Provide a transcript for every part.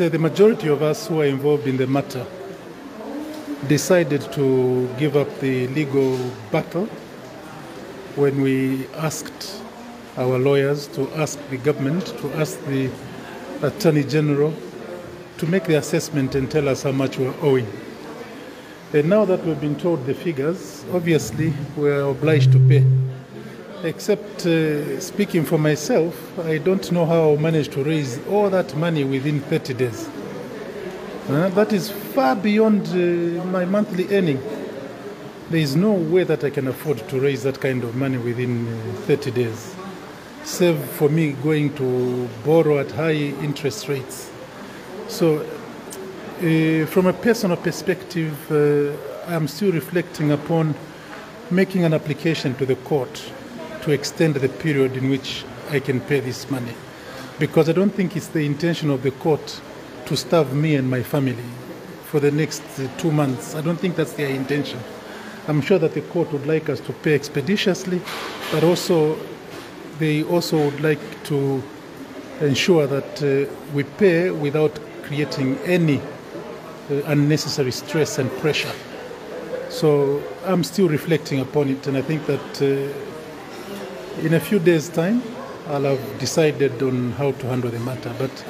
Uh, the majority of us who are involved in the matter decided to give up the legal battle when we asked our lawyers to ask the government, to ask the Attorney General to make the assessment and tell us how much we're owing. And now that we've been told the figures, obviously we're obliged to pay. Except uh, speaking for myself, I don't know how I managed to raise all that money within 30 days. Uh, that is far beyond uh, my monthly earning. There is no way that I can afford to raise that kind of money within uh, 30 days, save for me going to borrow at high interest rates. So, uh, from a personal perspective, uh, I'm still reflecting upon making an application to the court to extend the period in which I can pay this money. Because I don't think it's the intention of the court to starve me and my family for the next uh, two months. I don't think that's their intention. I'm sure that the court would like us to pay expeditiously, but also they also would like to ensure that uh, we pay without creating any uh, unnecessary stress and pressure. So I'm still reflecting upon it, and I think that uh, in a few days' time, I'll have decided on how to handle the matter. But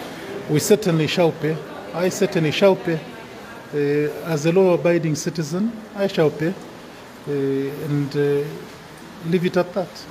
we certainly shall pay. I certainly shall pay. Uh, as a law abiding citizen, I shall pay. Uh, and uh, leave it at that.